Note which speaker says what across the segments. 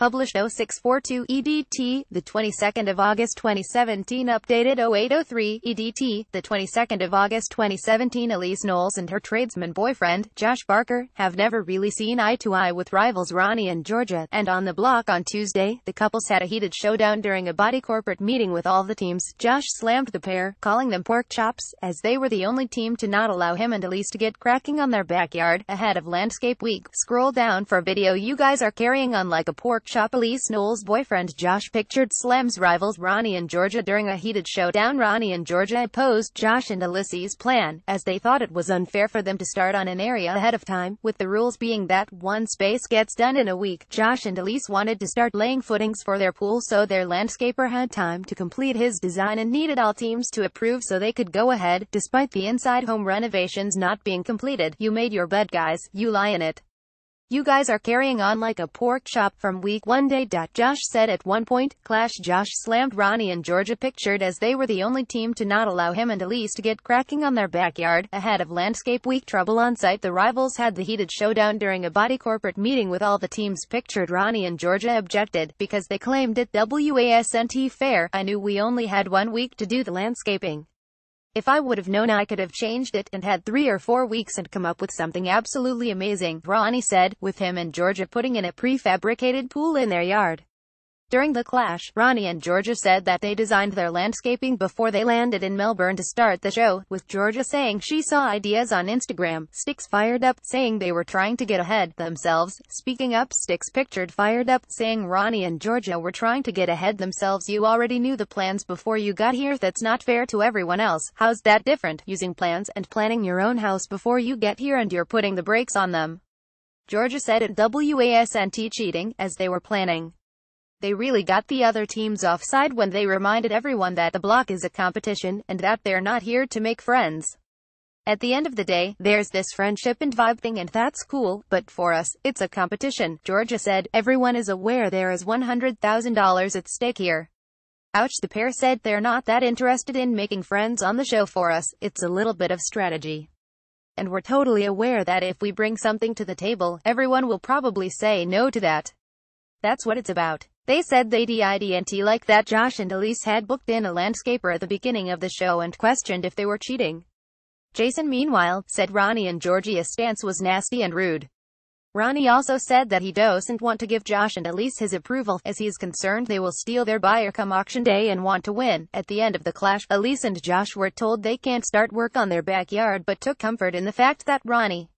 Speaker 1: Published 0642 EDT, the 22nd of August 2017 Updated 0803 EDT, the 22nd of August 2017 Elyse Knowles and her tradesman boyfriend, Josh Barker, have never really seen eye to eye with rivals Ronnie and Georgia, and on the block on Tuesday, the couples had a heated showdown during a body corporate meeting with all the teams. Josh slammed the pair, calling them pork chops, as they were the only team to not allow him and Elyse to get cracking on their backyard, ahead of Landscape Week. Scroll down for video you guys are carrying on like a pork Elyse Knowles' boyfriend Josh pictured slams rivals Ronnie and Georgia during a heated showdown. Ronnie and Georgia opposed Josh and Elyse's plan, as they thought it was unfair for them to start on an area ahead of time, with the rules being that one space gets done in a week. Josh and Elise wanted to start laying footings for their pool so their landscaper had time to complete his design and needed all teams to approve so they could go ahead, despite the inside home renovations not being completed. You made your bed guys, you lie in it. You guys are carrying on like a pork chop from week one day. Josh said at one point, Clash Josh slammed Ronnie and Georgia pictured as they were the only team to not allow him and Elyse to get cracking on their backyard. Ahead of Landscape Week trouble on site the rivals had the heated showdown during a body corporate meeting with all the teams pictured Ronnie and Georgia objected, because they claimed it WASNT fair. I knew we only had one week to do the landscaping. If I would have known I could have changed it and had three or four weeks and come up with something absolutely amazing, Ronnie said, with him and Georgia putting in a prefabricated pool in their yard. During the clash, Ronnie and Georgia said that they designed their landscaping before they landed in Melbourne to start the show, with Georgia saying she saw ideas on Instagram. Sticks fired up, saying they were trying to get ahead themselves. Speaking up, Sticks pictured fired up, saying Ronnie and Georgia were trying to get ahead themselves. You already knew the plans before you got here. That's not fair to everyone else. How's that different? Using plans and planning your own house before you get here and you're putting the brakes on them. Georgia said it WASNT cheating, as they were planning. They really got the other teams offside when they reminded everyone that the block is a competition, and that they're not here to make friends. At the end of the day, there's this friendship and vibe thing and that's cool, but for us, it's a competition, Georgia said. Everyone is aware there is $100,000 at stake here. Ouch the pair said they're not that interested in making friends on the show for us, it's a little bit of strategy. And we're totally aware that if we bring something to the table, everyone will probably say no to that. That's what it's about. They said they didn't like that Josh and Elyse had booked in a landscaper at the beginning of the show and questioned if they were cheating. Jason meanwhile, said Ronnie and Georgia's stance was nasty and rude. Ronnie also said that he doesn't want to give Josh and Elyse his approval, as he's concerned they will steal their buyer come auction day and want to win. At the end of the clash, Elyse and Josh were told they can't start work on their backyard but took comfort in the fact that Ronnie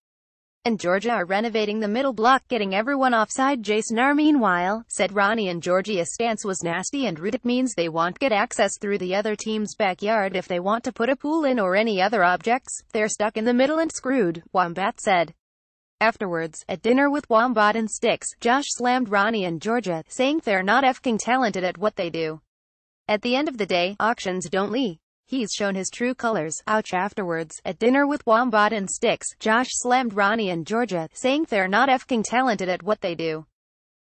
Speaker 1: and Georgia are renovating the middle block getting everyone offside Jason meanwhile, said Ronnie and Georgia's stance was nasty and rude it means they won't get access through the other team's backyard if they want to put a pool in or any other objects, they're stuck in the middle and screwed, Wombat said. Afterwards, at dinner with Wombat and Sticks, Josh slammed Ronnie and Georgia, saying they're not effing talented at what they do. At the end of the day, auctions don't lie. He's shown his true colors. Ouch afterwards. At dinner with Wombat and Sticks, Josh slammed Ronnie and Georgia, saying they're not effing talented at what they do.